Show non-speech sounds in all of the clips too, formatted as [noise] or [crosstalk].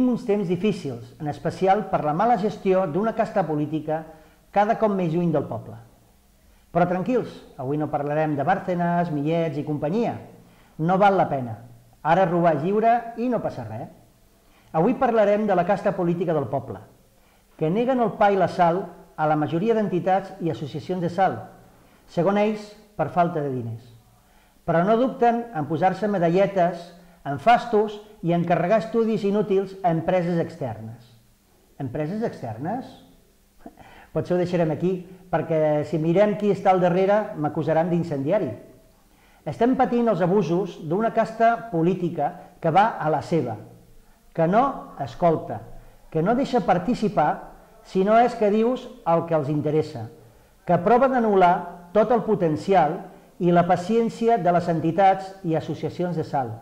uns temps difícils, en especial per la mala gestió d'una casta política cada cop més lluny del poble. Però tranquils, avui no parlarem de Bárcenas, Millets i companyia. No val la pena. Ara robar lliure i no passa res. Avui parlarem de la casta política del poble, que neguen el pa i la sal a la majoria d'entitats i associacions de sal, segons ells, per falta de diners. Però no dubten en posar-se medalletes, en fastos i encarregar estudis inútils a empreses externes. Empreses externes? Potser ho deixarem aquí, perquè si mirem qui està al darrere m'acusaran d'incendiari. Estem patint els abusos d'una casta política que va a la seva, que no escolta, que no deixa participar si no és que dius el que els interessa, que prova d'anul·lar tot el potencial i la paciència de les entitats i associacions de sal.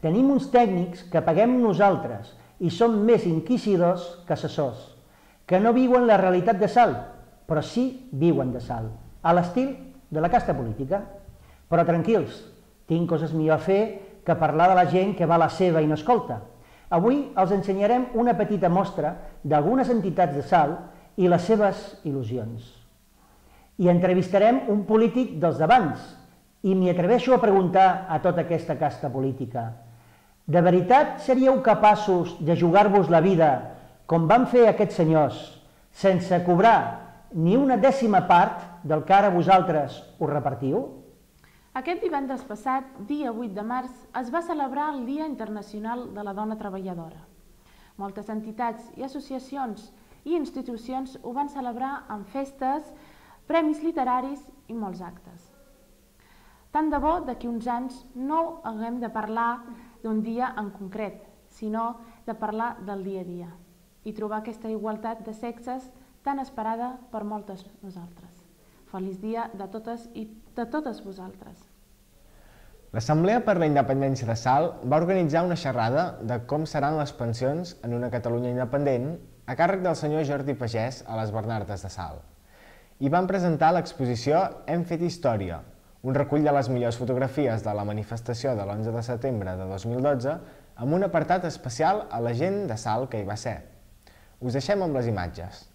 Tenim uns tècnics que paguem nosaltres i som més inquisidors que assessors, que no viuen la realitat de sal, però sí viuen de sal, a l'estil de la casta política. Però tranquils, tinc coses millor a fer que parlar de la gent que va a la seva i no escolta. Avui els ensenyarem una petita mostra d'algunes entitats de sal i les seves il·lusions. I entrevistarem un polític dels d'abans i m'hi atreveixo a preguntar a tota aquesta casta política de veritat seríeu capaços de jugar-vos la vida com van fer aquests senyors, sense cobrar ni una dècima part del que ara vosaltres us repartiu? Aquest divendres passat, dia 8 de març, es va celebrar el Dia Internacional de la Dona Treballadora. Moltes entitats i associacions i institucions ho van celebrar amb festes, premis literaris i molts actes. Tant de bo d'aquí uns anys no haguem de parlar d'un dia en concret, sinó de parlar del dia a dia i trobar aquesta igualtat de sexes tan esperada per moltes nosaltres. Feliç dia de totes i de totes vosaltres. L'Assemblea per la Independència de Sal va organitzar una xerrada de com seran les pensions en una Catalunya independent a càrrec del senyor Jordi Pagès a les Bernardes de Sal. I van presentar l'exposició Hem fet història, un recull de les millors fotografies de la manifestació de l'11 de setembre de 2012 amb un apartat especial a la gent de Sal que hi va ser. Us deixem amb les imatges.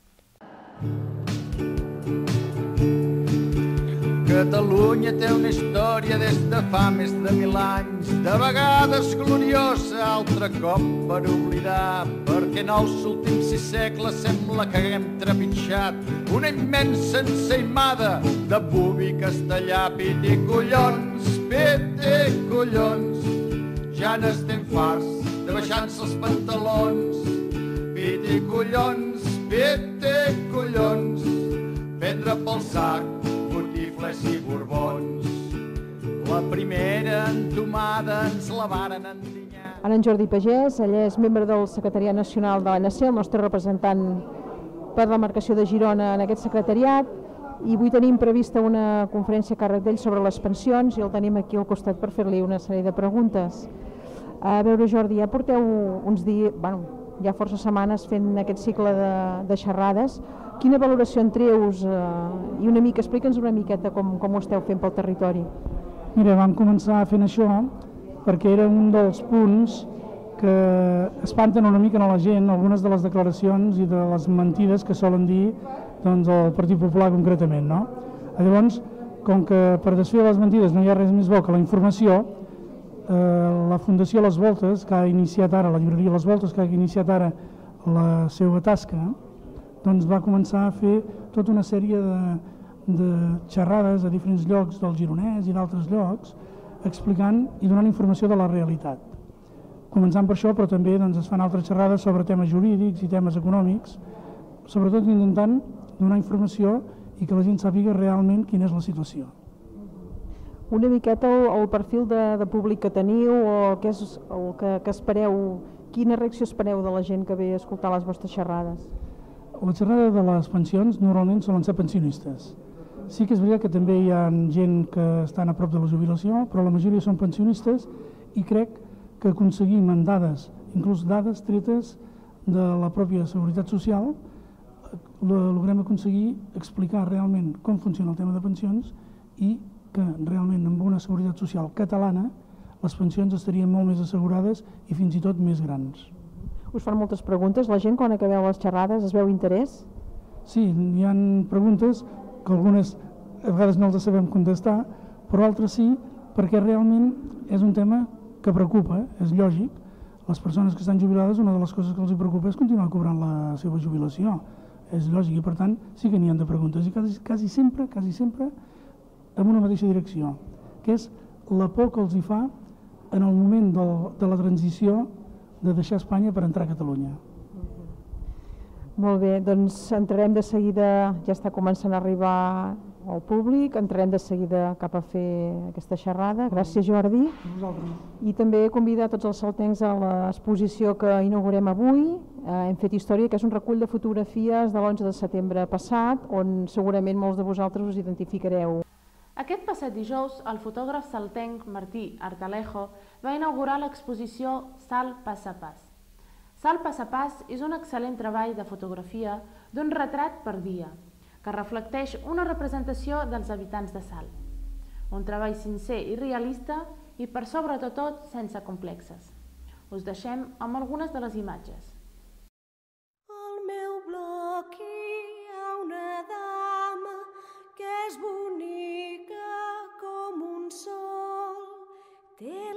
Catalunya té una història des de fa més de mil anys, de vegades gloriosa, altre cop per oblidar, perquè en els últims sis segles sembla que haguem trepitjat una immensa ensaïmada de bubi castellà, piti collons, piti collons, ja n'estem farts de baixar-se els pantalons, piti collons, piti collons, prendre pel sac botifles i borbons. La primera entomada ens la varen endinyar. Ara en Jordi Pagès, ell és membre del Secretariat Nacional de l'ANC, el nostre representant per la marcació de Girona en aquest secretariat, i avui tenim prevista una conferència a càrrec d'ell sobre les pensions i el tenim aquí al costat per fer-li una sèrie de preguntes. A veure, Jordi, ja porteu uns dies, bueno, ja força setmanes fent aquest cicle de, de xerrades. Quina valoració en treus eh, i una mica, explica'ns una miqueta com, com ho esteu fent pel territori. Mira, vam començar fent això perquè era un dels punts que espanten una mica a la gent algunes de les declaracions i de les mentides que solen dir doncs, el Partit Popular concretament. No? Llavors, com que per desfer les mentides no hi ha res més bo que la informació, eh, la Fundació Les Voltes, que ha iniciat ara, la llibreria Les Voltes, que ha iniciat ara la seva tasca, doncs va començar a fer tota una sèrie de, de xerrades a diferents llocs del Gironès i d'altres llocs, explicant i donant informació de la realitat. Començant per això, però també doncs, es fan altres xerrades sobre temes jurídics i temes econòmics, sobretot intentant donar informació i que la gent sàpiga realment quina és la situació. Una miqueta el, el perfil de, de públic que teniu o què és el que, que espereu, quina reacció espereu de la gent que ve a escoltar les vostres xerrades? La xerrada de les pensions normalment solen ser pensionistes. Sí que és veritat que també hi ha gent que estan a prop de la jubilació, però la majoria són pensionistes i crec que aconseguim en dades, inclús dades tretes de la pròpia Seguretat Social, logrem aconseguir explicar realment com funciona el tema de pensions i que realment amb una seguretat social catalana les pensions estarien molt més assegurades i fins i tot més grans. Us fan moltes preguntes. La gent, quan acabeu les xerrades, es veu interès? Sí, hi han preguntes que algunes a vegades no els sabem contestar, però altres sí, perquè realment és un tema que preocupa, eh? és lògic. Les persones que estan jubilades, una de les coses que els preocupa és continuar cobrant la seva jubilació. És lògic i, per tant, sí que n'hi han de preguntes. I quasi, quasi sempre, quasi sempre, en una mateixa direcció, que és la por que els hi fa en el moment del, de la transició de deixar Espanya per entrar a Catalunya. Molt bé, doncs entrarem de seguida, ja està començant a arribar al públic, entrarem de seguida cap a fer aquesta xerrada. Gràcies Jordi. I també convidar tots els saltencs a l'exposició que inaugurem avui. Eh, hem fet història, que és un recull de fotografies de l'11 de setembre passat, on segurament molts de vosaltres us identificareu. Aquest passat dijous, el fotògraf saltenc Martí Artalejo va inaugurar l'exposició Sal Pas a Pas. Sal Pas a Pas és un excel·lent treball de fotografia d'un retrat per dia, que reflecteix una representació dels habitants de Sal. Un treball sincer i realista i per sobre de tot sense complexes. Us deixem amb algunes de les imatges. Al meu bloc hi ha una dama que és bonica com un sol. Té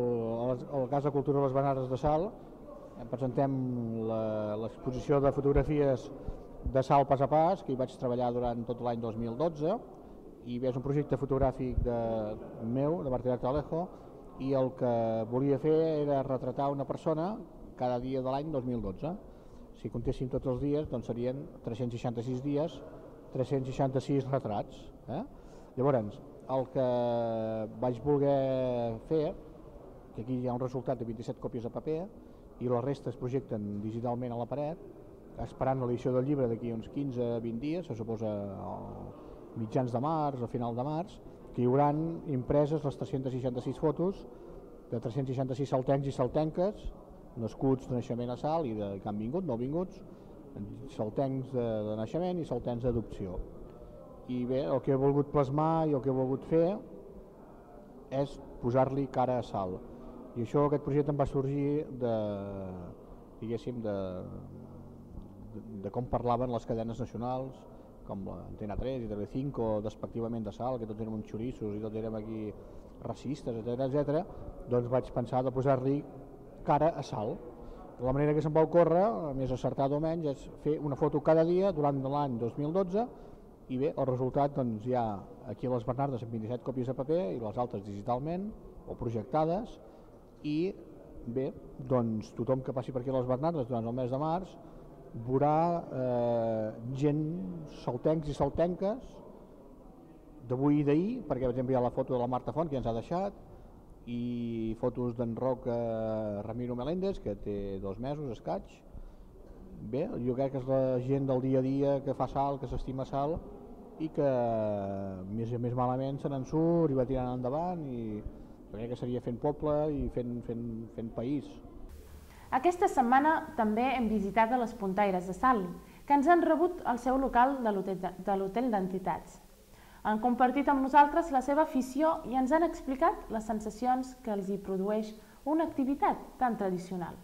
el Casa Cultura de les Bananes de Sal presentem l'exposició de fotografies de Sal pas a pas, que hi vaig treballar durant tot l'any 2012, i és un projecte fotogràfic de, meu, de Martí Alejo, i el que volia fer era retratar una persona cada dia de l'any 2012. Si comptéssim tots els dies, doncs serien 366 dies, 366 retrats. Eh? Llavors, el que vaig voler fer, aquí hi ha un resultat de 27 còpies de paper, i la resta es projecten digitalment a la paret, esperant l'edició del llibre d'aquí uns 15-20 dies, se suposa a mitjans de març, a final de març, que hi haurà impreses les 366 fotos de 366 saltencs i saltenques, nascuts de naixement a Sal i de, que han vingut, no vinguts, saltencs de, de naixement i saltencs d'adopció. I bé, el que he volgut plasmar i el que he volgut fer és posar-li cara a Sal. I això, aquest projecte em va sorgir de, diguéssim, de, de, de com parlaven les cadenes nacionals, com l'Antena 3 i TV5, despectivament de Sal, que tots érem uns xorissos i tots érem aquí racistes, etc etc. doncs vaig pensar de posar-li cara a Sal. La manera que se'm va ocórrer, més acertada o menys, és fer una foto cada dia durant l'any 2012 i bé, el resultat doncs, hi ha aquí a les Bernardes amb 27 còpies de paper i les altres digitalment o projectades i bé, doncs tothom que passi per aquí a les Bernardes durant el mes de març veurà eh, gent, saltencs i saltenques d'avui i d'ahir, perquè vaig enviar la foto de la Marta Font que ja ens ha deixat i fotos d'en Roc Ramiro Meléndez que té dos mesos escaig. Bé, jo crec que és la gent del dia a dia que fa sal, que s'estima sal i que més, més malament se n'en surt i va tirant endavant i crec que seria fent poble i fent, fent, fent país. Aquesta setmana també hem visitat a les Puntaires de Sal, que ens han rebut al seu local de l'hotel de- de l'Hotel d'Entitats. Han compartit amb nosaltres la seva afició i ens han explicat les sensacions que els hi produeix una activitat tan tradicional.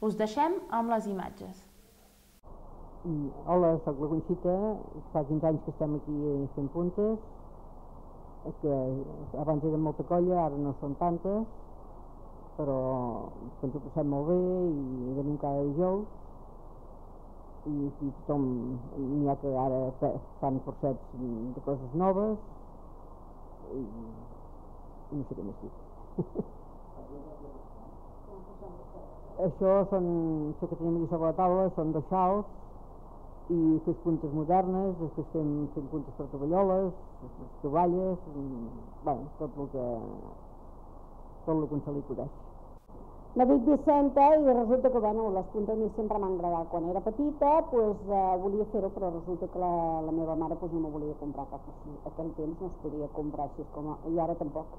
Us deixem amb les imatges. Hola, sóc la Conxita, fa 15 anys que estem aquí fent puntes, que abans eren molta colla, ara no són tantes, però ens ho passem molt bé i venim cada dijous i aquí tothom, n'hi ha que ara fan cursets de coses noves i, i no sé què més dir. [laughs] això són, això que tenim aquí sobre la taula són dos xals i fes puntes modernes, després fem, fem puntes per tovalloles, tovalles, bueno, tot el que, tot el que se li acudeix. Me dic Vicenta i resulta que bueno, les puntes a mi sempre m'han agradat. Quan era petita pues, eh, volia fer-ho, però resulta que la, la meva mare pues, no me volia comprar cap així. Aquell temps no es podia comprar així com a, i ara tampoc.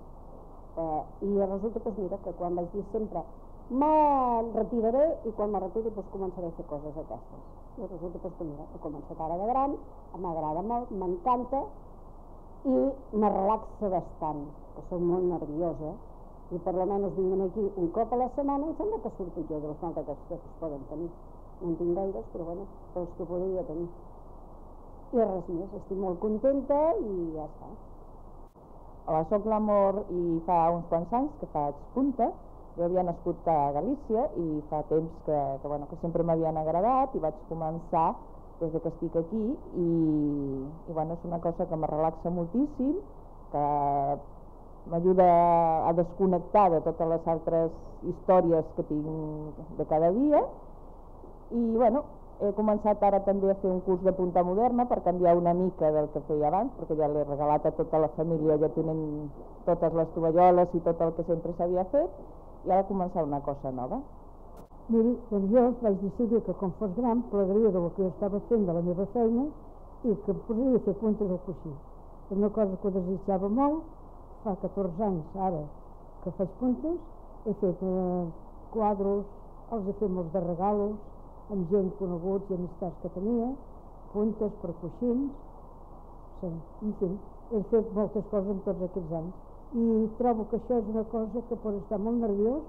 Eh, I resulta pues, mira, que quan vaig dir sempre me retiraré i quan me retiri pues, començaré a fer coses aquestes. I resulta que mira, he començat ara de gran, m'agrada molt, m'encanta i me relaxa bastant, que soc molt nerviosa, i per lo menos vinguen aquí un cop a la setmana i sembla que surto jo de les moltes que es poden tenir. No en tinc gaires, però bueno, els que podria tenir. I res més, estic molt contenta i ja està. Hola, soc l'Amor i fa uns quants anys que faig punta. Jo havia nascut a Galícia i fa temps que, que, bueno, que sempre m'havien agradat i vaig començar des de que estic aquí i, i bueno, és una cosa que me relaxa moltíssim, que m'ajuda a desconnectar de totes les altres històries que tinc de cada dia. I bueno, he començat ara també a fer un curs de punta moderna per canviar una mica del que feia abans perquè ja l'he regalat a tota la família ja tenen totes les tovalloles i tot el que sempre s'havia fet i ara començar una cosa nova. Miri, doncs jo vaig decidir que com fos gran plegaria del que jo estava fent de la meva feina i que em posaria a fer puntes al coixí. Una cosa que desitjava molt. Fa 14 anys ara que faig puntes, he fet eh, quadros, els he fet molts de regalos, amb gent coneguts i amistats que tenia, puntes per coixins, sí, en fi, he fet moltes coses en tots aquests anys. I trobo que això és una cosa que pots estar molt nerviós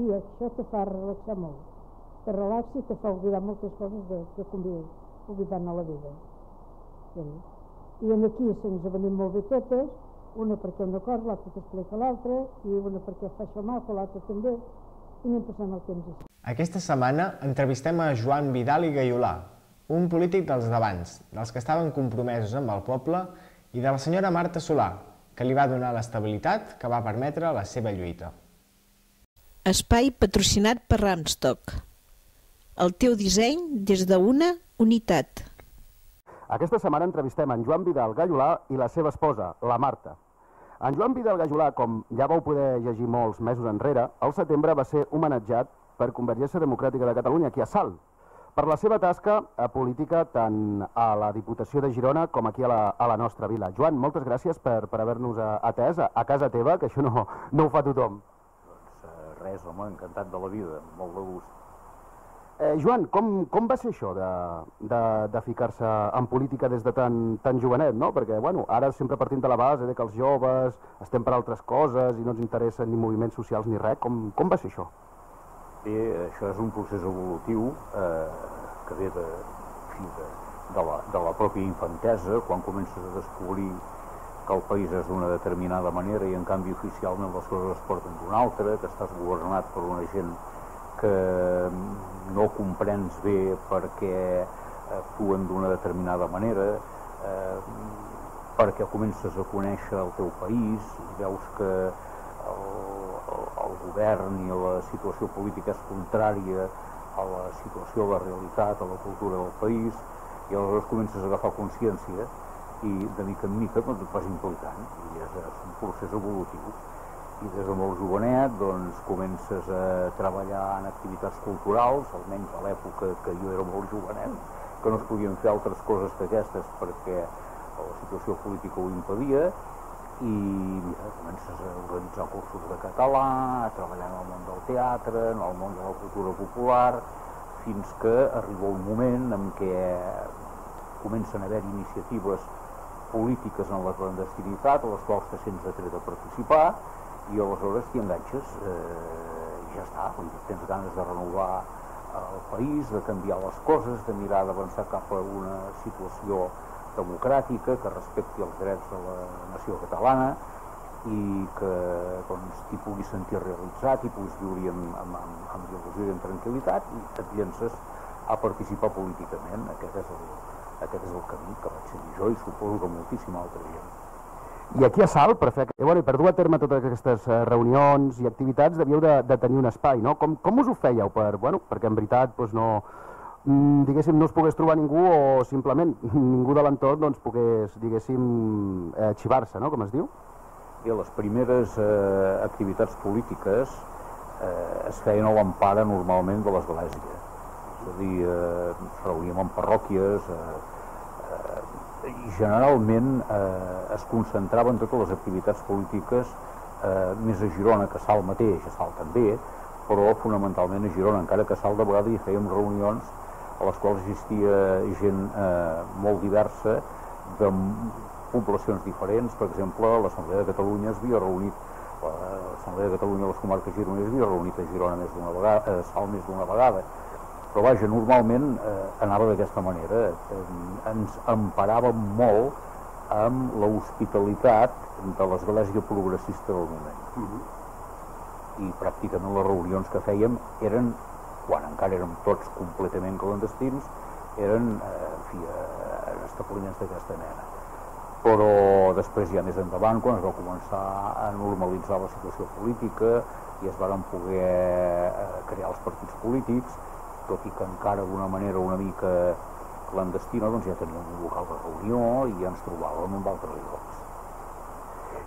i això te fa relaxar molt. Te relaxa i te fa oblidar moltes coses de, que conviu, oblidant a la vida. Sí. I aquí se'ns ha venit molt bé totes, una perquè una cosa, l'altra t'explica l'altra, i una perquè fa això mal, l'altra també, i anem passant el temps així. Aquesta setmana entrevistem a Joan Vidal i Gaiolà, un polític dels d'abans, dels que estaven compromesos amb el poble, i de la senyora Marta Solà, que li va donar l'estabilitat que va permetre la seva lluita. Espai patrocinat per Ramstock. El teu disseny des d'una unitat. Aquesta setmana entrevistem en Joan Vidal Gallolà i la seva esposa, la Marta. En Joan Vidal Gallolà, com ja vau poder llegir molts mesos enrere, al setembre va ser homenatjat per Convergència Democràtica de Catalunya, aquí a Salt, per la seva tasca a política tant a la Diputació de Girona com aquí a la, a la nostra vila. Joan, moltes gràcies per, per haver-nos atès a, a casa teva, que això no, no ho fa tothom. Doncs eh, res, home, encantat de la vida, molt de gust. Eh, Joan, com, com va ser això de, de, de ficar-se en política des de tan, tan jovenet, no? Perquè, bueno, ara sempre partim de la base de que els joves estem per altres coses i no ens interessen ni moviments socials ni res. Com, com va ser això? Bé, això és un procés evolutiu eh, que ve de, de, de, la, de la pròpia infantesa, quan comences a descobrir que el país és d'una determinada manera i en canvi oficialment les coses es porten d'una altra, que estàs governat per una gent que no comprens bé perquè actuen d'una determinada manera, eh, perquè comences a conèixer el teu país i veus que govern i la situació política és contrària a la situació, a la realitat, a la cultura del país, i aleshores comences a agafar consciència i de mica en mica doncs, et vas implicant, i és, és un procés evolutiu. I des de molt jovenet doncs, comences a treballar en activitats culturals, almenys a l'època que jo era molt jovenet, que no es podien fer altres coses que aquestes perquè la situació política ho impedia, i mira, comences a organitzar cursos de català, a treballar en el món del teatre, en el món de la cultura popular, fins que arriba un moment en què comencen a haver iniciatives polítiques en la clandestinitat, a les quals te sents atret a participar, i aleshores t'hi enganxes eh, i ja està, quan tens ganes de renovar al país, de canviar les coses, de mirar d'avançar cap a una situació democràtica que respecti els drets de la nació catalana i que doncs, t'hi puguis sentir realitzat, i puguis viure amb, amb, amb, amb il·lusió i amb tranquil·litat i et llences a participar políticament. Aquest és el, aquest és el camí que vaig seguir jo i suposo que moltíssima altra gent. I aquí a Salt, per, fer, eh, bueno, per dur a terme totes aquestes eh, reunions i activitats, devíeu de, de tenir un espai, no? Com, com us ho fèieu? Per, bueno, perquè en veritat doncs no, diguéssim, no es pogués trobar ningú o simplement ningú de l'entorn doncs, pogués, diguéssim, eh, xivar-se, no?, com es diu? I les primeres eh, activitats polítiques eh, es feien a l'empara normalment de l'Església. És a dir, eh, reuníem en parròquies, eh, eh, i generalment eh, es concentraven totes les activitats polítiques eh, més a Girona que a Salt mateix, a Salt també, però fonamentalment a Girona, encara que a Salt de vegades hi fèiem reunions a les quals existia gent eh, molt diversa de poblacions diferents, per exemple, l'Assemblea de Catalunya es havia reunit l'Assemblea de Catalunya a les comarques gironines havia reunit a Girona més d'una vegada, a Salt més d'una vegada, però vaja, normalment eh, anava d'aquesta manera, eh, ens emparàvem molt amb l'hospitalitat de l'Església Progressista del moment. Uh -huh. I pràcticament les reunions que fèiem eren, quan encara érem tots completament clandestins, eren eh, fi, eh, establiments d'aquesta mena. Però després, ja més endavant, quan es va començar a normalitzar la situació política i es van poder eh, crear els partits polítics, tot i que encara d'una manera una mica clandestina, doncs ja teníem un local de reunió i ja ens trobàvem en altres llocs.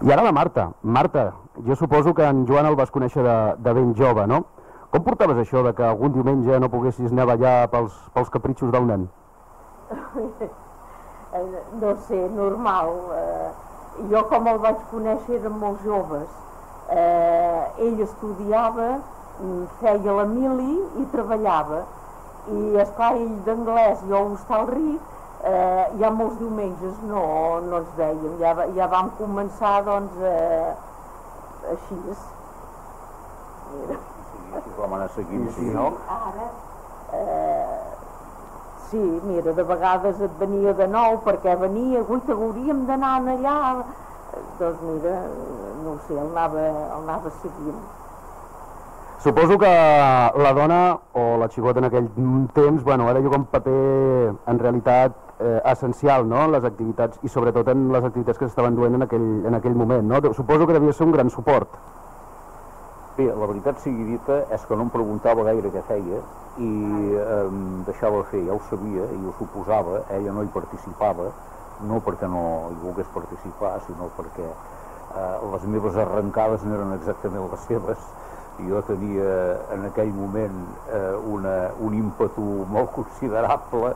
I ara la Marta. Marta, jo suposo que en Joan el vas conèixer de, de ben jove, no? Com portaves això de que algun diumenge no poguessis anar a ballar pels, pels capritxos del nen? [laughs] no sé, normal. Eh, jo com el vaig conèixer eren molt joves. Eh, ell estudiava, mm, feia la mili i treballava. I esclar, ell d'anglès, jo Hostalric, eh, ja molts diumenges no, no ens veiem. Ja, ja vam començar, doncs, eh, així. Mira. Sí, vam anar seguint, sí, no? Ara, eh, sí, mira, de vegades et venia de nou perquè venia, ui, que hauríem d'anar allà. Doncs mira, no ho sé, el anava, el anava seguint. Suposo que la dona o la xicota en aquell temps, bueno, era juga un paper en realitat eh, essencial, no?, en les activitats i sobretot en les activitats que s'estaven duent en aquell, en aquell moment, no? Suposo que devia ser un gran suport. Bé, la veritat sigui dita és que no em preguntava gaire què feia i em deixava fer, ja ho sabia i ho suposava, ella no hi participava, no perquè no hi volgués participar, sinó perquè eh, les meves arrencades no eren exactament les seves, jo tenia en aquell moment eh, una, un ímpetu molt considerable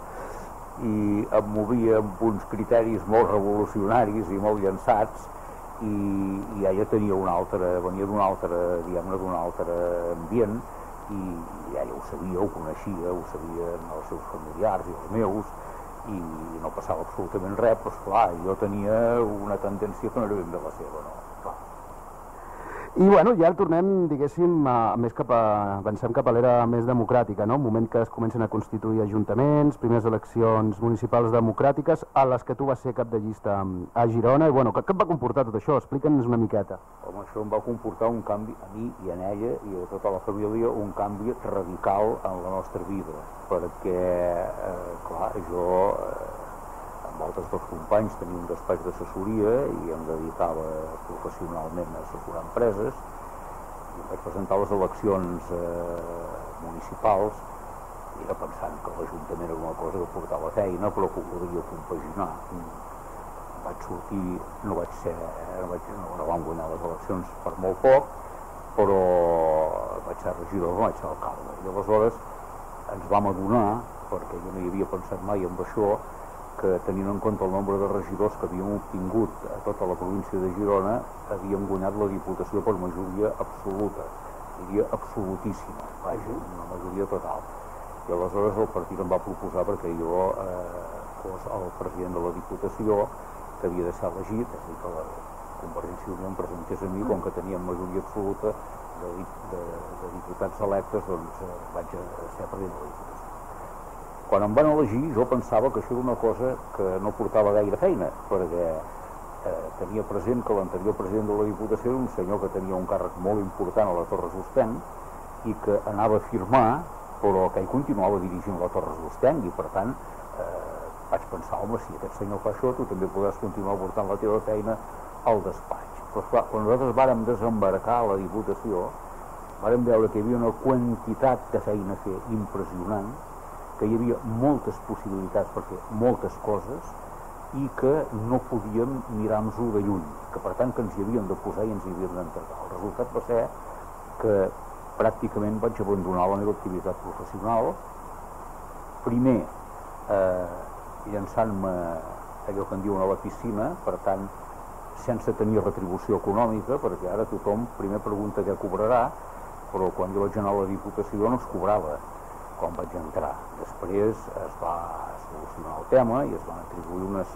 i em movia amb uns criteris molt revolucionaris i molt llançats i, i ella tenia un altre, venia d'un altre, diguem-ne, d'un altre ambient i, i ella ho sabia, ho coneixia, ho sabien els seus familiars i els meus i no passava absolutament res, però esclar, jo tenia una tendència que no era ben bé la seva, no? I bueno, ja tornem, diguéssim, a, més cap a, avancem cap a l'era més democràtica, no? Moment que es comencen a constituir ajuntaments, primeres eleccions municipals democràtiques, a les que tu vas ser cap de llista a Girona, i bueno, què, què et va comportar tot això? Explica'ns una miqueta. Home, això em va comportar un canvi a mi i a ella i a tota la família, un canvi radical en la nostra vida, perquè, eh, clar, jo eh, amb altres dos companys tenia un despatx d'assessoria i em dedicava professionalment a assessorar empreses i vaig presentar les eleccions eh, municipals. I era pensant que l'Ajuntament era una cosa que portava feina però que ho podria compaginar. Vaig sortir, no vaig ser no, vaig, no, no vam guanyar les eleccions per molt poc però vaig ser regidor, no vaig ser alcalde. I aleshores ens vam adonar perquè jo no hi havia pensat mai en això que tenint en compte el nombre de regidors que havíem obtingut a tota la província de Girona, havíem guanyat la Diputació per majoria absoluta, diria absolutíssima, vaja, una majoria total. I aleshores el partit em va proposar perquè jo eh, fos el president de la Diputació, que havia de ser elegit, és a dir, que la Convergència Unió em presentés a mi, com que teníem majoria absoluta de, de, de, diputats electes doncs, eh, vaig a ser president de la Diputació. Quan em van elegir jo pensava que això era una cosa que no portava gaire feina, perquè eh, tenia present que l'anterior president de la Diputació era un senyor que tenia un càrrec molt important a la Torre Sosteng i que anava a firmar, però que ell continuava dirigint la Torre Sosteng i per tant eh, vaig pensar, home, si aquest senyor fa això, tu també podràs continuar portant la teva feina al despatx. Però esclar, quan nosaltres vàrem desembarcar a la Diputació, vàrem veure que hi havia una quantitat de feina a fer impressionant, que hi havia moltes possibilitats per fer moltes coses i que no podíem mirar-nos-ho de lluny, que per tant que ens hi havíem de posar i ens hi havíem d'entregar. El resultat va ser que pràcticament vaig abandonar la meva activitat professional, primer eh, llançant-me allò que en diuen a la piscina, per tant, sense tenir retribució econòmica, perquè ara tothom primer pregunta què cobrarà, però quan jo vaig anar a la Diputació no es cobrava quan vaig entrar. Després es va solucionar el tema i es van atribuir unes,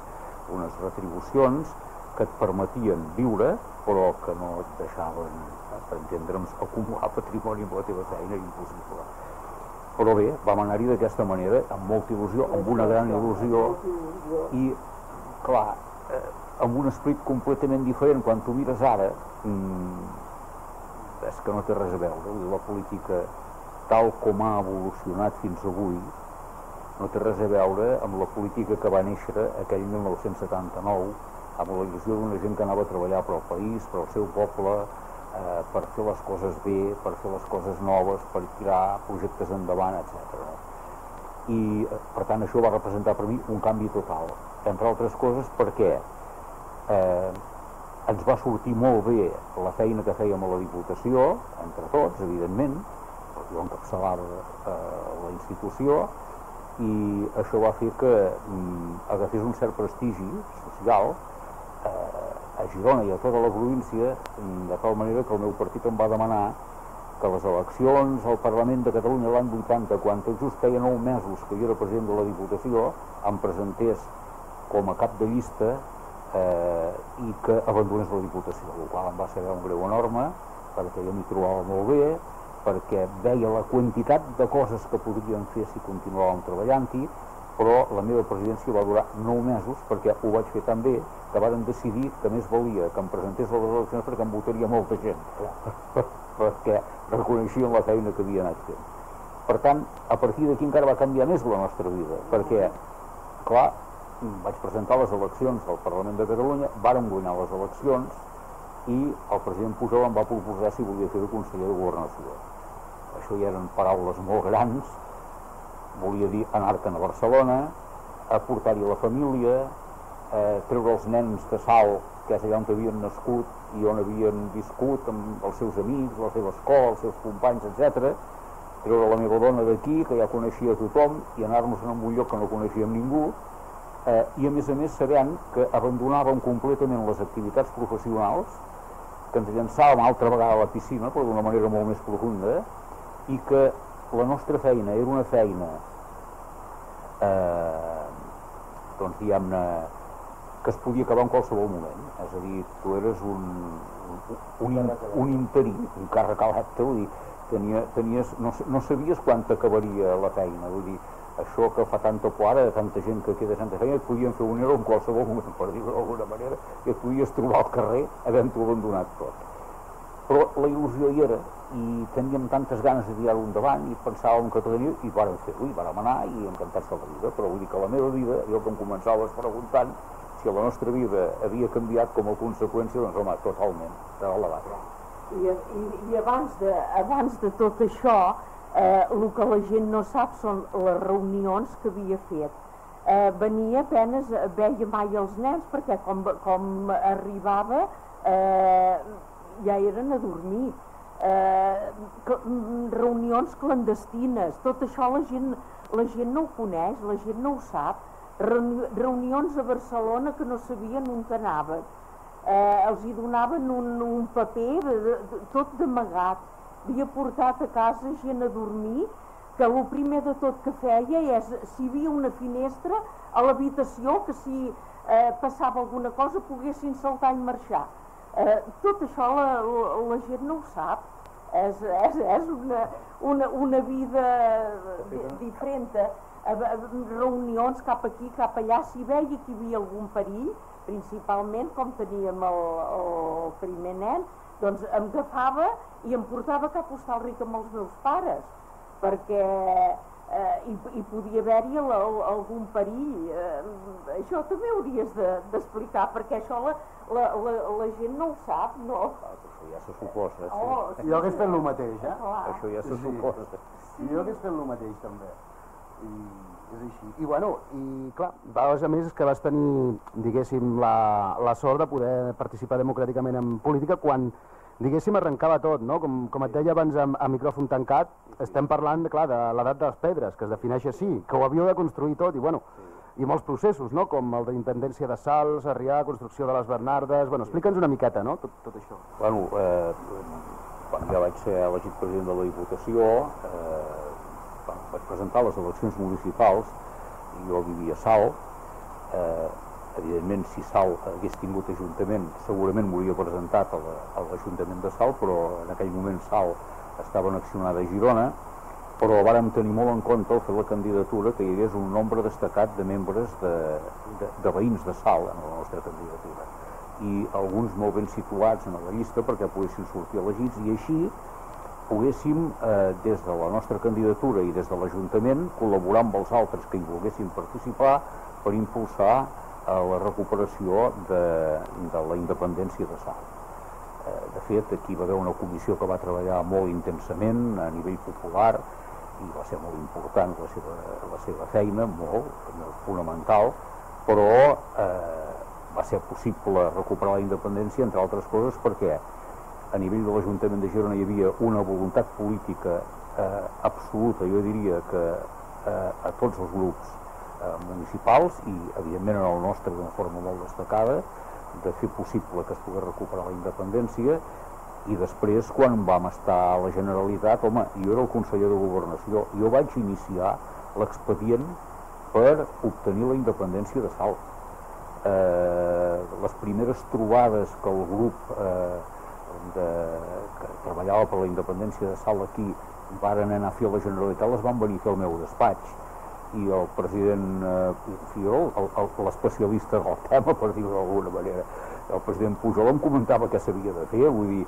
unes retribucions que et permetien viure, però que no et deixaven, per entendre'ns, acumular patrimoni amb la teva feina, impossible. Però bé, vam anar-hi d'aquesta manera, amb molta il·lusió, amb una gran il·lusió, i, clar, eh, amb un esperit completament diferent. Quan tu mires ara, mmm, és que no té res a veure. La política, tal com ha evolucionat fins avui, no té res a veure amb la política que va néixer aquell 1979, amb la il·lusió d'una gent que anava a treballar per al país, per al seu poble, eh, per fer les coses bé, per fer les coses noves, per tirar projectes endavant, etc. I, eh, per tant, això va representar per mi un canvi total. Entre altres coses perquè eh, ens va sortir molt bé la feina que fèiem a la Diputació, entre tots, evidentment, jo encapçalava eh, la institució, i això va fer que mm, agafés un cert prestigi social eh, a Girona i a tota la província, mm, de tal manera que el meu partit em va demanar que les eleccions al Parlament de Catalunya l'any 80, quan tot just feia 9 mesos que jo era president de la Diputació, em presentés com a cap de llista eh, i que abandonés la Diputació, el qual em va ser un greu enorme, perquè jo m'hi trobava molt bé, perquè veia la quantitat de coses que podríem fer si continuàvem treballant-hi, però la meva presidència va durar 9 mesos perquè ho vaig fer tan bé que varen decidir que més valia que em presentés a les eleccions perquè em votaria molta gent, [laughs] perquè reconeixien la feina que havia anat fent. Per tant, a partir d'aquí encara va canviar més la nostra vida, perquè, clar, vaig presentar les eleccions al Parlament de Catalunya, vàrem guanyar les eleccions i el president Pujol em va proposar si volia fer de conseller de Governació. Això ja eren paraules molt grans, volia dir anar-te'n a Barcelona, portar-hi la família, eh, treure els nens de Sal, que és allà on havien nascut i on havien viscut amb els seus amics, la seva escola, els seus companys, etc. treure la meva dona d'aquí, que ja coneixia tothom, i anar-nos a un lloc que no coneixíem ningú, eh, i a més a més sabent que abandonàvem completament les activitats professionals, que ens llançàvem altra vegada a la piscina, però d'una manera molt més profunda, i que la nostra feina era una feina, eh, doncs diguem-ne, que es podia acabar en qualsevol moment. És a dir, tu eres un, un, un, un interí, un càrrec electe, vull dir, tenia, tenies, no, no sabies quan t'acabaria la feina, vull dir, això que fa tanta por ara, de tanta gent que queda sense feina, et podien fer un euro en qualsevol moment, per dir-ho d'alguna manera, i et podies trobar al carrer havent-ho abandonat tot. Però la il·lusió hi era, i teníem tantes ganes de tirar-ho endavant, i pensàvem que tenia, i vàrem fer-ho, i vàrem anar, i encantats de la vida, però vull dir que la meva vida, jo que em començaves preguntant si la nostra vida havia canviat com a conseqüència, doncs home, totalment, de dalt a. I, i, i abans, de, abans de tot això, eh, el que la gent no sap són les reunions que havia fet. Eh, venia apenes, veia mai els nens perquè com, com arribava eh, ja eren a dormir. Eh, reunions clandestines, tot això la gent, la gent no ho coneix, la gent no ho sap. Reunions a Barcelona que no sabien on anaven. Eh, els hi donaven un, un paper de, de, tot d'amagat havia portat a casa gent a dormir, que el primer de tot que feia és, si hi havia una finestra a l'habitació, que si eh, passava alguna cosa poguessin saltar i marxar. Eh, tot això la, la, la gent no ho sap. és, és, és una, una, una vida di- diferent. A- a- Reunions cap aquí, cap allà, si veia que hi havia algun perill, principalment, com teníem el, el primer nen, doncs em agafava i em portava cap a Hostalric amb els meus pares, perquè eh, hi, hi podia haver-hi algun perill. Eh, això també hauries de- d'explicar, perquè això la, la, la, la gent no ho sap, no? Això ja se suposa. Sí. Oh, Jo hagués fet el mateix, eh? Clar. Això ja se Sí. suposa. Sí. Jo hagués fet el mateix, també. I és així. I bueno, i clar, vas, a més és que vas tenir, diguéssim, la, la sort de poder participar democràticament en política quan, diguéssim, arrencava tot, no? Com, com et deia abans amb, amb micròfon tancat, estem parlant, clar, de l'edat de les pedres, que es defineix així, que ho havíeu de construir tot, i bueno, i molts processos, no? Com el d'independència de Sals, Sarrià, construcció de les Bernardes... Bueno, explica'ns una miqueta, no?, tot, tot això. Bueno, eh, quan ja vaig ser elegit president de la Diputació, eh, vaig presentar les eleccions municipals, i jo vivia a Salt, eh, evidentment si Salt hagués tingut ajuntament, segurament m'hauria presentat a la- a l'Ajuntament de Salt, però en aquell moment Salt estava annexionada a Girona, però vàrem tenir molt en compte al fer la candidatura que hi hagués un nombre destacat de membres de, de, de veïns de Salt en la nostra candidatura. I alguns molt ben situats en la llista perquè poguessin sortir elegits i així poguéssim, eh, des de la nostra candidatura i des de l'Ajuntament, col·laborar amb els altres que hi volguessin participar per impulsar eh, la recuperació de, de la independència de Salt. Eh, de fet, aquí va haver una comissió que va treballar molt intensament a nivell popular i va ser molt important la seva, la seva feina, molt, molt fonamental, però eh, va ser possible recuperar la independència, entre altres coses, perquè a nivell de l'Ajuntament de Girona hi havia una voluntat política eh, absoluta, jo diria que eh, a tots els grups eh, municipals i evidentment en el nostre d'una forma molt destacada de fer possible que es pogués recuperar la independència i després quan vam estar a la Generalitat, home, jo era el conseller de Governació, jo vaig iniciar l'expedient per obtenir la independència de Salt. Eh, les primeres trobades que el grup eh, de, que treballava per la independència de Salt aquí varen anar a fer a la Generalitat les van venir a fer al meu despatx i el president eh, Fiol, l'especialista del tema, per dir-ho d'alguna manera, el president Pujol em comentava què s'havia de fer, vull dir,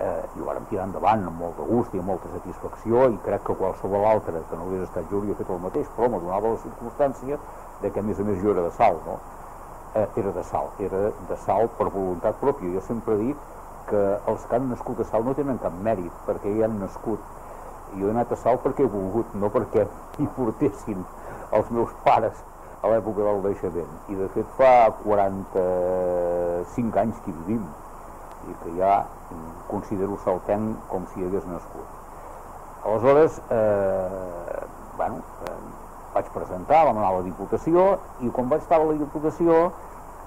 eh, i ho vàrem tirar endavant amb molt de gust i amb molta satisfacció i crec que qualsevol altre que no hagués estat jo hauria fet el mateix, però me donava la circumstància de que a més a més jo era de salt, no? Eh, era de salt, era de salt per voluntat pròpia. Jo sempre dic que els que han nascut a salt no tenen cap mèrit, perquè hi han nascut. Jo he anat a salt perquè he volgut, no perquè [laughs] hi portessin els meus pares a l'època del naixement. I de fet fa 45 anys que hi vivim i que ja considero saltenc com si hi hagués nascut. Aleshores, eh, bueno, eh, vaig presentar, vam anar a la Diputació i quan vaig estar a la Diputació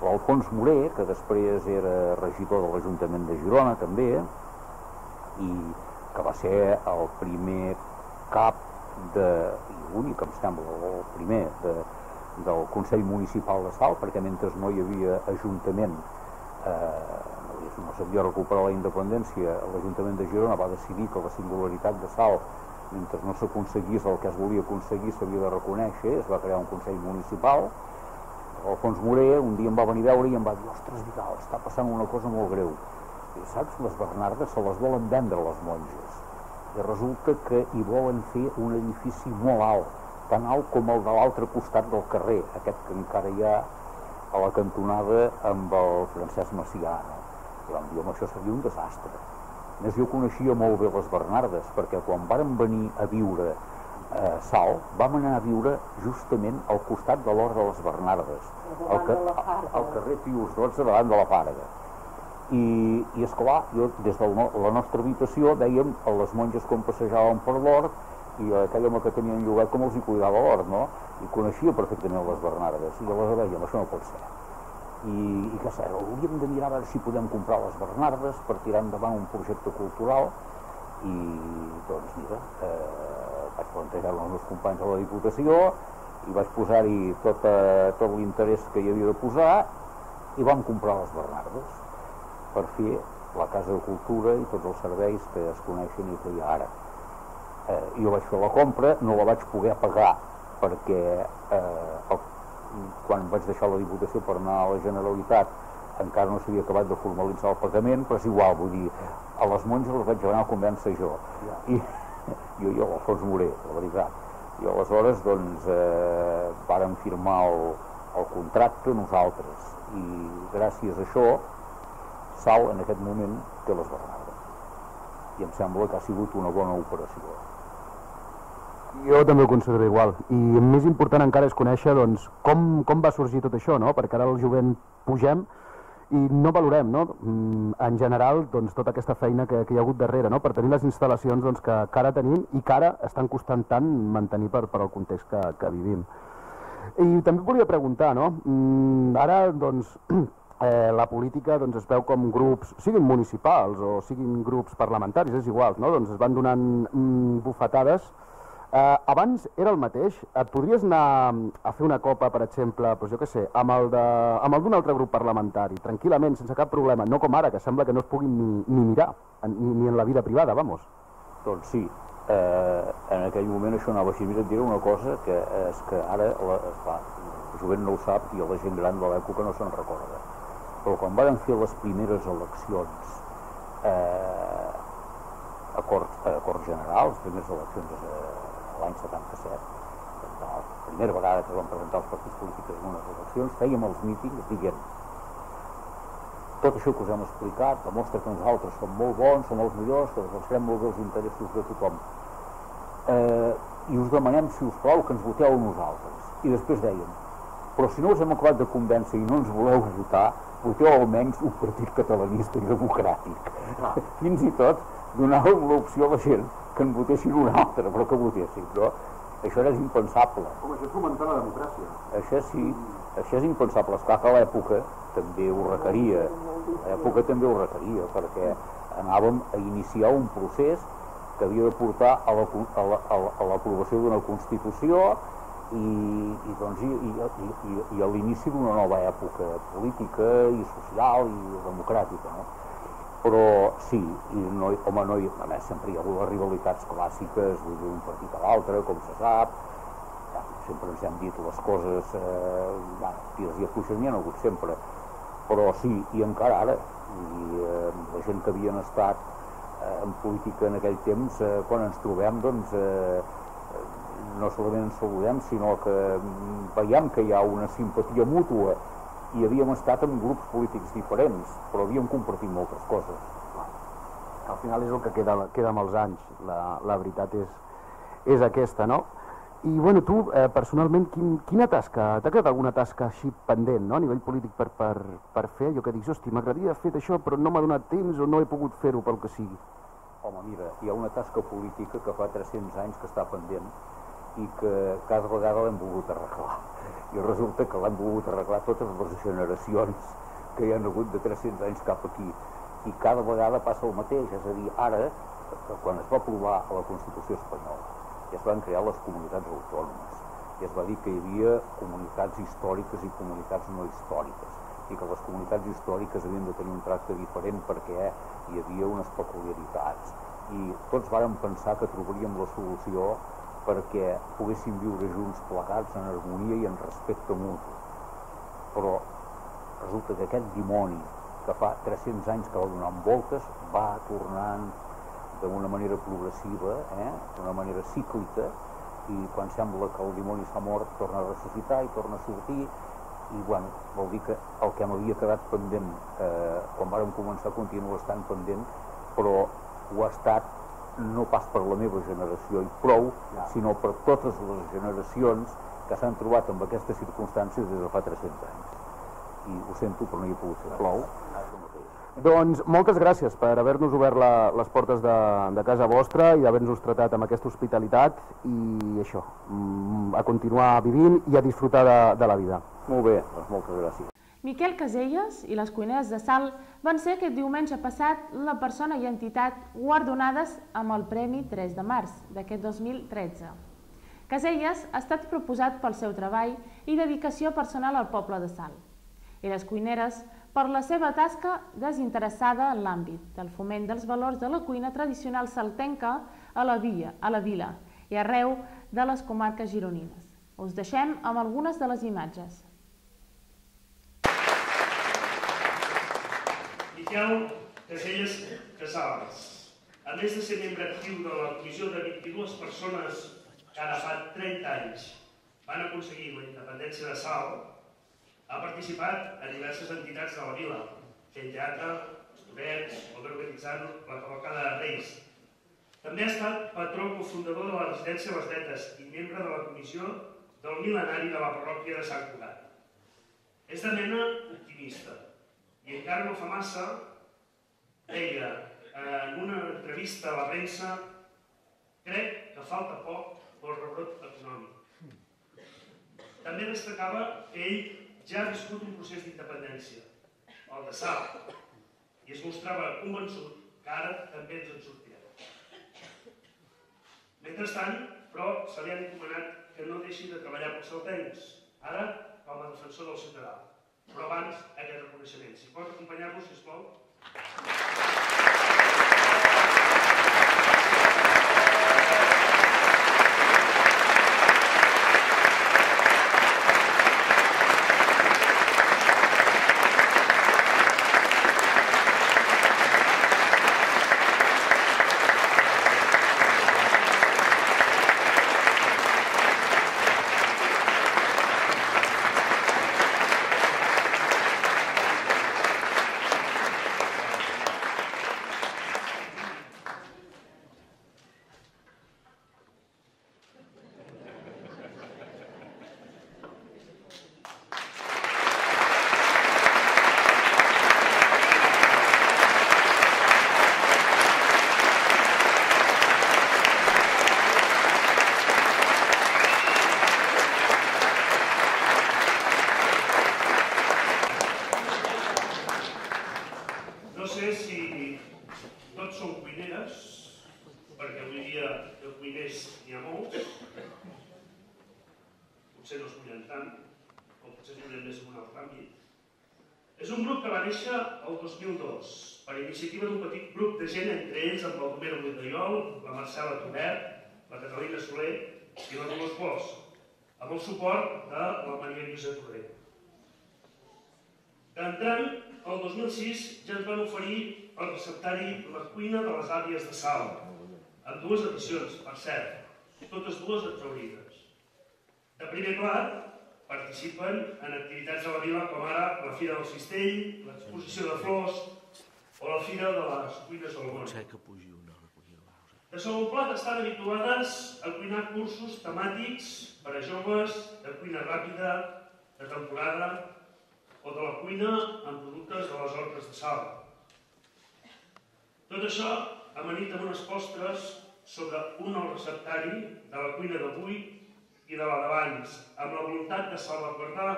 l'Alfons Moré, que després era regidor de l'Ajuntament de Girona també, i que va ser el primer cap de, i únic em sembla, el primer de, del Consell Municipal de Salt, perquè mentre no hi havia Ajuntament eh, no s'havia recuperat la independència, l'Ajuntament de Girona va decidir que la singularitat de Salt, mentre no s'aconseguís el que es volia aconseguir, s'havia de reconèixer, es va crear un Consell Municipal, Alfons Moré un dia em va venir a veure i em va dir ostres Vidal, està passant una cosa molt greu. I saps, les Bernardes se les volen vendre les monges. I resulta que hi volen fer un edifici molt alt tan alt com el de l'altre costat del carrer aquest que encara hi ha a la cantonada amb el Francesc Macià no? i vam dir, home, això seria un desastre. A més jo coneixia molt bé les Bernardes perquè quan vàrem venir a viure eh, Sal, vam anar a viure justament al costat de l'Hort de les Bernardes, al, ca al carrer Pius 12 davant de la Farga. I, i esclar, jo des de no, la nostra habitació dèiem a les monges com passejàvem per l'hort i aquell home que tenien llogat com els hi cuidava l'hort, no? I coneixia perfectament les Bernardes i aleshores dèiem, això no pot ser. I, i què sé, hauríem de mirar a veure si podem comprar les Bernardes per tirar endavant un projecte cultural i doncs mira, eh, vaig plantejar als meus companys a la Diputació i vaig posar-hi tot, eh, tot l'interès que hi havia de posar i vam comprar les Bernardes per fer la Casa de Cultura i tots els serveis que es coneixen i que hi ha ara. Eh, jo vaig fer la compra, no la vaig poder pagar perquè eh, el, quan vaig deixar la Diputació per anar a la Generalitat encara no s'havia acabat de formalitzar el pagament, però és igual, vull dir, a les monges les vaig anar a convèncer jo. I, i l'Alfons Moré, la veritat. I aleshores, doncs, eh, vàrem firmar el, el contracte nosaltres i gràcies a això Sal en aquest moment té les Bernardes. I em sembla que ha sigut una bona operació. Jo també ho considero igual. I més important encara és conèixer doncs, com, com va sorgir tot això, no? perquè ara el jovent pugem i no valorem no? Mm, en general doncs, tota aquesta feina que, que hi ha hagut darrere no? per tenir les instal·lacions doncs, que, que ara tenim i que ara estan costant tant mantenir per, per al context que, que vivim. I també volia preguntar, no? Mm, ara doncs, [clears throat] eh, la política doncs, es veu com grups, siguin municipals o siguin grups parlamentaris, és igual, no? doncs es van donant mm, bufetades Eh, abans era el mateix? Et podries anar a fer una copa, per exemple, doncs jo què sé, amb el d'un altre grup parlamentari, tranquil·lament, sense cap problema, no com ara, que sembla que no es puguin ni, ni mirar, ni, ni en la vida privada, vamos. Doncs sí, eh, en aquell moment això anava així. Mira, et diré una cosa, que és que ara, la, esclar, el jovent no ho sap i la gent gran de l'època no se'n recorda. Però quan van fer les primeres eleccions eh, a Corts, a Corts Generals, les primeres eleccions eh, l'any 77, la primera vegada que van presentar els partits polítics en unes eleccions, fèiem els mítings dient tot això que us hem explicat demostra que nosaltres som molt bons, som els millors, que defensarem molt bé els interessos de tothom. Eh, I us demanem, si us plau, que ens voteu a nosaltres. I després dèiem, però si no us hem acabat de convèncer i no ens voleu votar, voteu almenys un partit catalanista i democràtic. Ah. Fins i tot donàvem l'opció a la gent que en votessin un altre, però que votessin, no? Això era impensable. Home, això és fomentar la democràcia. Això sí, això és impensable. Esclar que l'època també ho requeria, l'època també ho requeria, perquè anàvem a iniciar un procés que havia de portar a l'aprovació la, d'una Constitució i, i, doncs, i, i, i, i a l'inici d'una nova època política i social i democràtica. No? Però sí, i no, home, no hi, a més, sempre hi ha hagut les rivalitats clàssiques d'un partit a l'altre, com se sap, ja, sempre ens hem dit les coses, eh, ja, tires i afluixes n'hi ha hagut sempre, però sí, i encara ara, i eh, la gent que havien estat eh, en política en aquell temps, eh, quan ens trobem, doncs, eh, no solament ens saludem, sinó que mm, veiem que hi ha una simpatia mútua i havíem estat en grups polítics diferents, però havíem compartit moltes coses. Al final és el que queda, queda amb els anys, la, la veritat és, és aquesta, no? I bueno, tu, eh, personalment, quin, quina tasca, t'ha quedat alguna tasca així pendent, no?, a nivell polític per, per, per fer? Jo que dic, hosti, m'agradaria fer això, però no m'ha donat temps o no he pogut fer-ho pel que sigui. Home, mira, hi ha una tasca política que fa 300 anys que està pendent i que cada vegada l'hem volgut arreglar i resulta que l'han volgut arreglar totes les generacions que hi han hagut de 300 anys cap aquí. I cada vegada passa el mateix, és a dir, ara, quan es va aprovar a la Constitució espanyola i es van crear les comunitats autònomes. I es va dir que hi havia comunitats històriques i comunitats no històriques i que les comunitats històriques havien de tenir un tracte diferent perquè hi havia unes peculiaritats. I tots vàrem pensar que trobaríem la solució perquè poguessin viure junts plegats en harmonia i en respecte mutu. Però resulta que aquest dimoni que fa 300 anys que va donant voltes va tornant d'una manera progressiva, eh? d'una manera cíclica, i quan sembla que el dimoni s'ha mort torna a ressuscitar i torna a sortir i bueno, vol dir que el que m'havia quedat pendent eh, quan vàrem començar continua estant pendent però ho ha estat no pas per la meva generació i prou, ja. sinó per totes les generacions que s'han trobat amb aquestes circumstàncies des de fa 300 anys. I ho sento, però no hi he pogut fer prou. Doncs moltes gràcies per haver-nos obert la, les portes de, de casa vostra i haver-nos tratat amb aquesta hospitalitat i això, mm, a continuar vivint i a disfrutar de, de la vida. Molt bé, doncs moltes gràcies. Miquel Caselles i les cuineres de Sal van ser aquest diumenge passat la persona i entitat guardonades amb el Premi 3 de març d'aquest 2013. Caselles ha estat proposat pel seu treball i dedicació personal al poble de Sal. I les cuineres per la seva tasca desinteressada en l'àmbit del foment dels valors de la cuina tradicional saltenca a la, via, a la vila i arreu de les comarques gironines. Us deixem amb algunes de les imatges. Miquel Caselles Casals, a més de ser membre actiu de la comissió de 22 persones que ara fa 30 anys van aconseguir la independència de Salt, ha participat a diverses entitats de la vila, fent teatre, estorets o organitzant la cavalcada de Reis. També ha estat patró cofundador de la residència Les Vetes i membre de la comissió del mil·lenari de la parròquia de Sant Cugat. És de mena optimista i encara no fa massa deia en una entrevista a la premsa crec que falta poc pel rebrot econòmic. També destacava que ell ja ha viscut un procés d'independència, el de Salt, i es mostrava convençut que ara també ens en sortirem. Mentrestant, però, se li ha encomanat que no deixi de treballar pels saltencs, ara com a defensor del ciutadà. Però abans, aquest reconeixement. Si pot acompanyar-nos, sisplau sé si tots són cuineres, perquè avui dia de cuiners n'hi ha molts. Potser no es mullen tant, o potser es mullen més en un altre àmbit. És un grup que va néixer el 2002, per iniciativa d'un petit grup de gent, entre ells el Buidaiol, la Marcela Tobert, la Catalina Soler i la Dolors Bosch, amb el suport de la Maria Lluïsa Torrent. D'entrant, el 2006 ja ens van oferir el receptari La cuina de les àvies de Sal, amb dues edicions, per cert, totes dues exaurides. De primer plat, participen en activitats a la vila com ara la Fira del Cistell, l'exposició de flors o la Fira de les Cuines del Món. De segon plat estan habituades a cuinar cursos temàtics per a joves, de cuina ràpida, de temporada, o de la cuina amb productes de les hortes de sal. Tot això amanit amb unes postres sobre un nou receptari de la cuina d'avui i de la d'abans, amb la voluntat de salvaguardar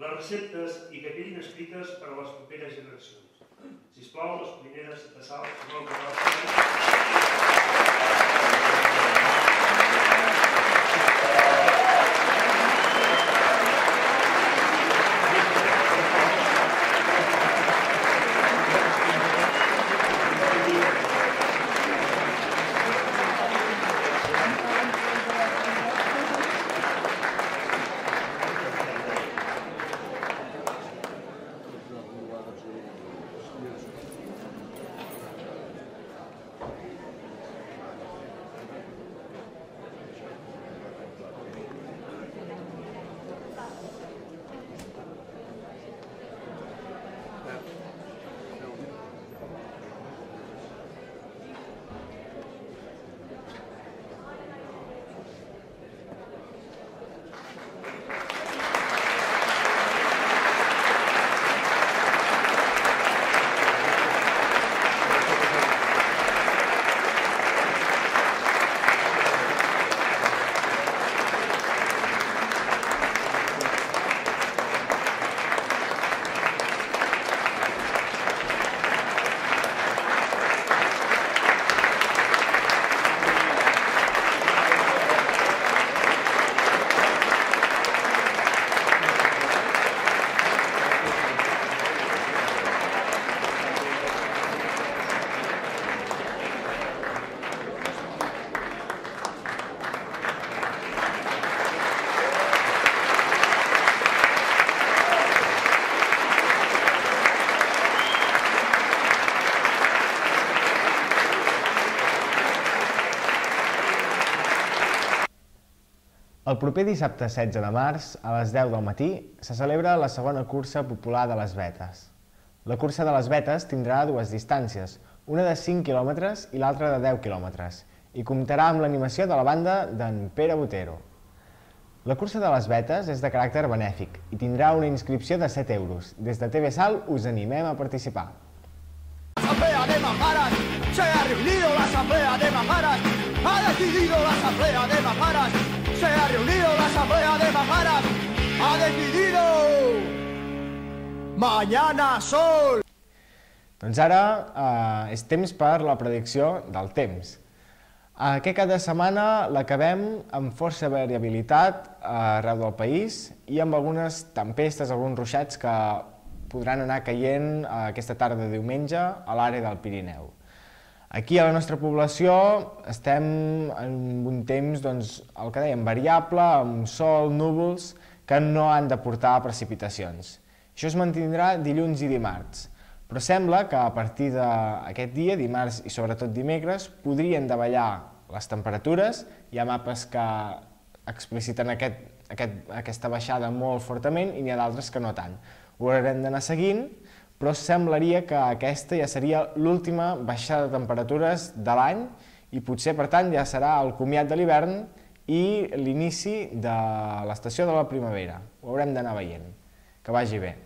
les receptes i que quedin escrites per a les properes generacions. Sisplau, les cuineres de sal, si parlar El proper dissabte 16 de març, a les 10 del matí, se celebra la segona cursa popular de les Vetes. La cursa de les Vetes tindrà dues distàncies, una de 5 quilòmetres i l'altra de 10 quilòmetres, i comptarà amb l'animació de la banda d'en Pere Botero. La cursa de les Vetes és de caràcter benèfic i tindrà una inscripció de 7 euros. Des de TV Sal us animem a participar. Asamblea de Mamparas, se ha reunido la Asamblea de Mamparas, ha decidido la Asamblea de Mamparas, se ha reunido la Asamblea de Mamparas, ha decidido Mañana Sol. Doncs ara eh, és temps per la predicció del temps. Eh, que cada setmana l'acabem amb força variabilitat eh, arreu del país i amb algunes tempestes, alguns ruixats que podran anar caient eh, aquesta tarda de diumenge a l'àrea del Pirineu. Aquí a la nostra població estem en un temps, doncs, el que dèiem, variable, amb sol, núvols, que no han de portar precipitacions. Això es mantindrà dilluns i dimarts, però sembla que a partir d'aquest dia, dimarts i sobretot dimecres, podrien davallar les temperatures. Hi ha mapes que expliciten aquest, aquest, aquesta baixada molt fortament i n'hi ha d'altres que no tant. Ho haurem d'anar seguint, però semblaria que aquesta ja seria l'última baixada de temperatures de l'any i potser, per tant, ja serà el comiat de l'hivern i l'inici de l'estació de la primavera. Ho haurem d'anar veient. Que vagi bé.